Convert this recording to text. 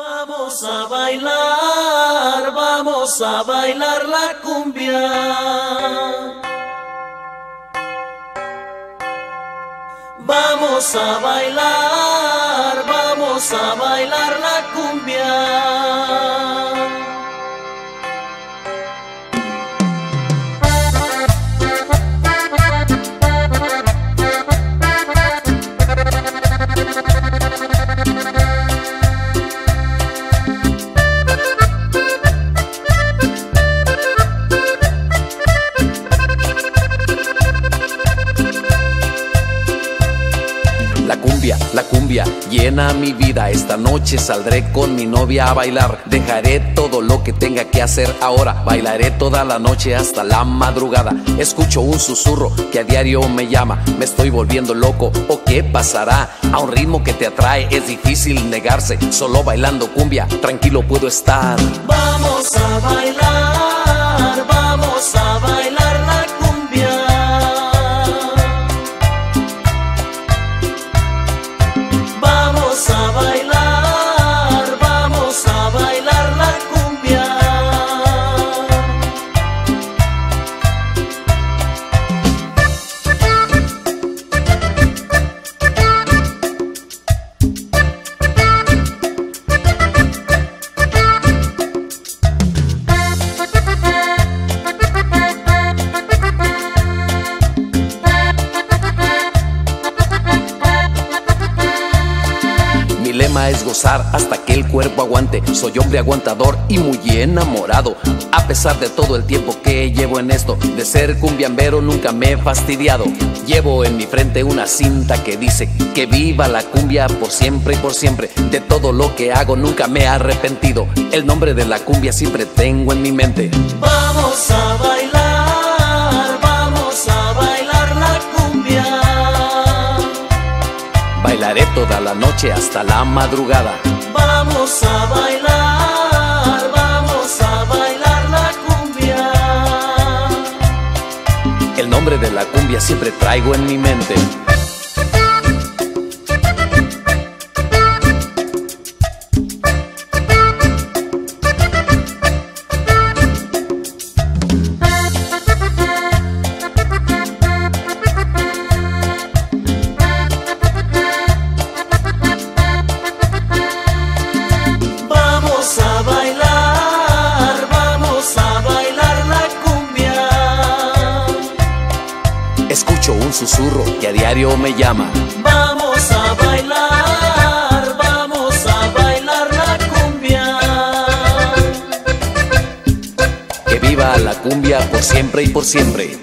Vamos a bailar, vamos a bailar la cumbia. Vamos a bailar, vamos a bailar la cumbia. La cumbia llena mi vida. Esta noche saldré con mi novia a bailar. Dejaré todo lo que tenga que hacer ahora. Bailaré toda la noche hasta la madrugada. Escucho un susurro que a diario me llama. Me estoy volviendo loco. ¿O qué pasará? A un ritmo que te atrae es difícil negarse. Solo bailando cumbia, tranquilo puedo estar. Vamos a bailar, Es gozar hasta que el cuerpo aguante. Soy hombre aguantador y muy enamorado. A pesar de todo el tiempo que llevo en esto, de ser cumbiambero nunca me he fastidiado. Llevo en mi frente una cinta que dice que viva la cumbia por siempre y por siempre. De todo lo que hago nunca me he arrepentido. El nombre de la cumbia siempre tengo en mi mente. Vamos a Bailaré toda la noche hasta la madrugada. Vamos a bailar, vamos a bailar la cumbia. El nombre de la cumbia siempre traigo en mi mente. Un susurro que a diario me llama. Vamos a bailar, vamos a bailar la cumbia. Que viva la cumbia por siempre y por siempre.